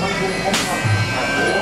không không không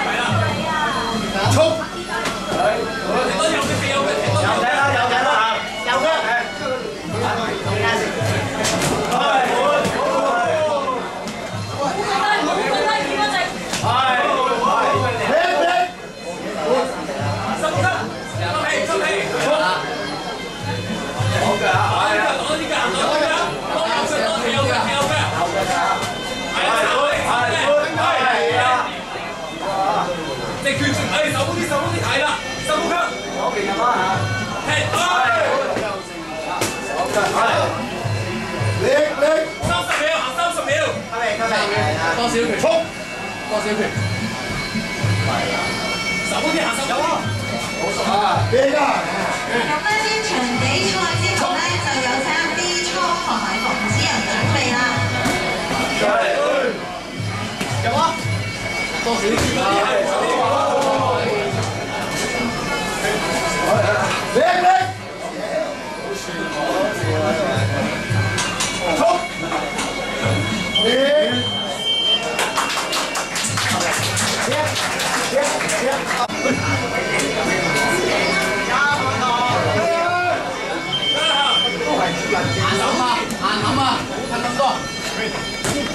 dẫn OK，出发！好，来，快快！冲刺，冲刺，冲刺！好，来，多少拳？冲，多少拳？快啊！手快点，下手走好好，啊，变啦！咁咧，呢场比赛之后咧，就有请啲初来红子人准备啦。准备，有啊？多少拳？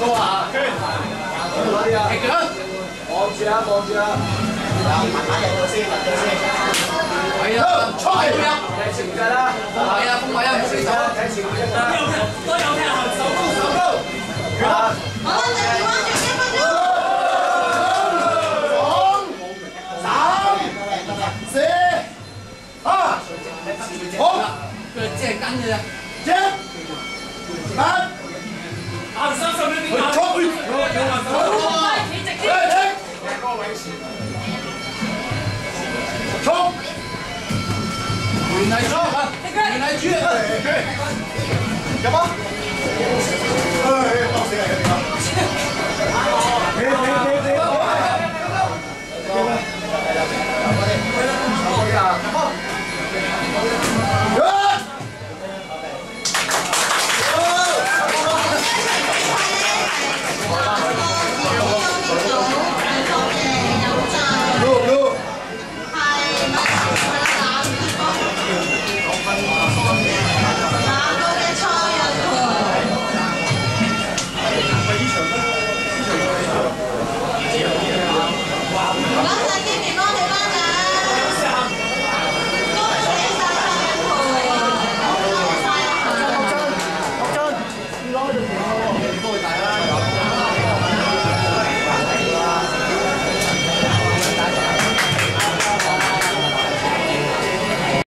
高啊！望住啊，望住啊！先，系先，冲！弓先。音，睇成绩啦！系啊，弓步音唔输手啊！先成啦！再有力，再有力！手高，手高！好，好啦，你跳啊！一，二，三，四，五，六，七，八，九，十。去，对，行吗？毛，哎，哎，到